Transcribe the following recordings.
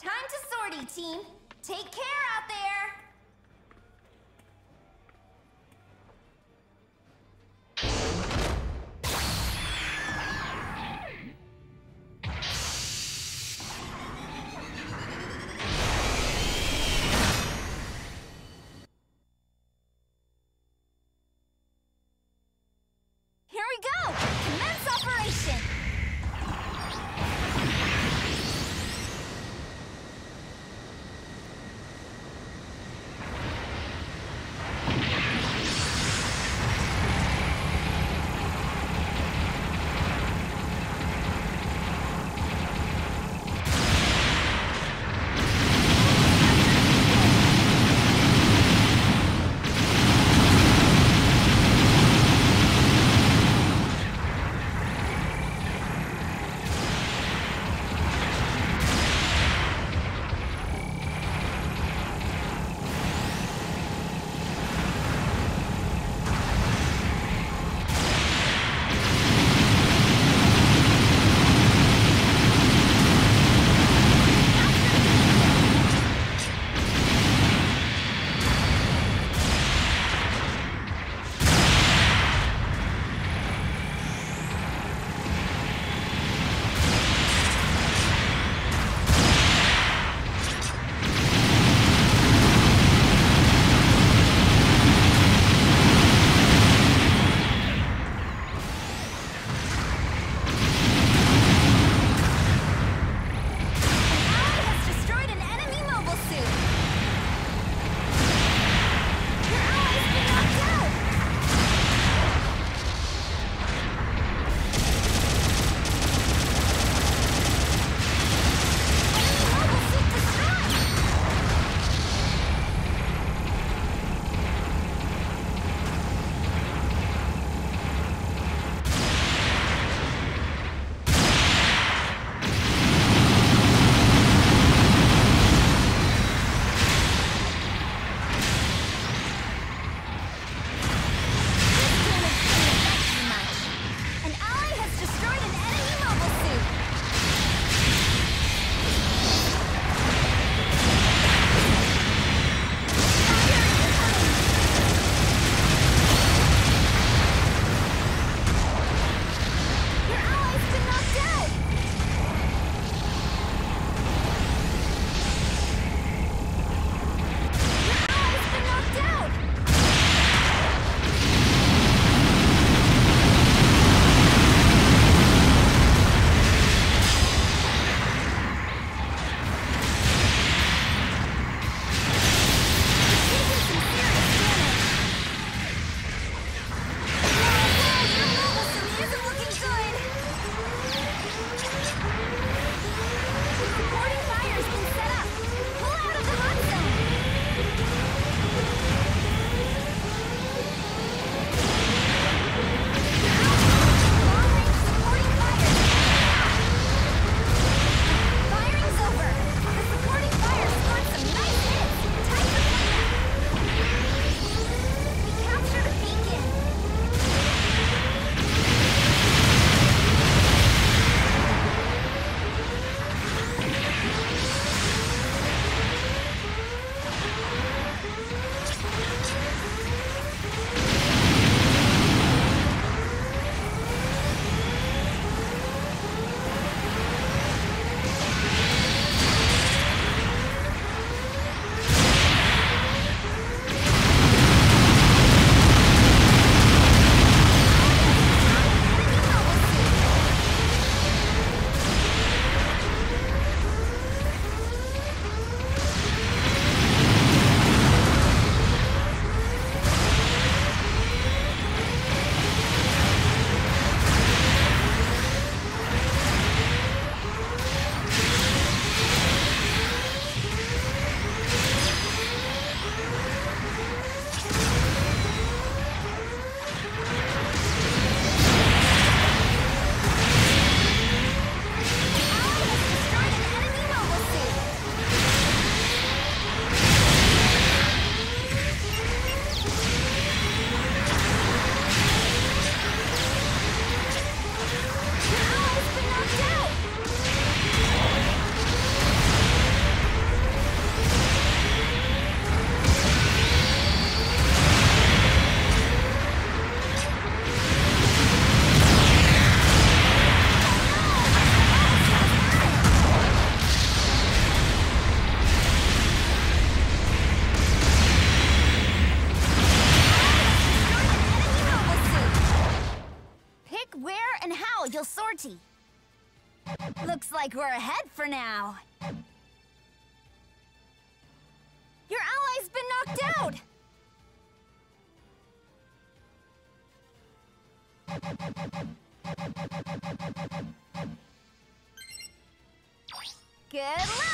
Time to sortie, team. Take care out there. where, and how you'll sortie. Looks like we're ahead for now. Your ally's been knocked out! Good luck!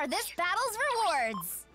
are this battle's rewards?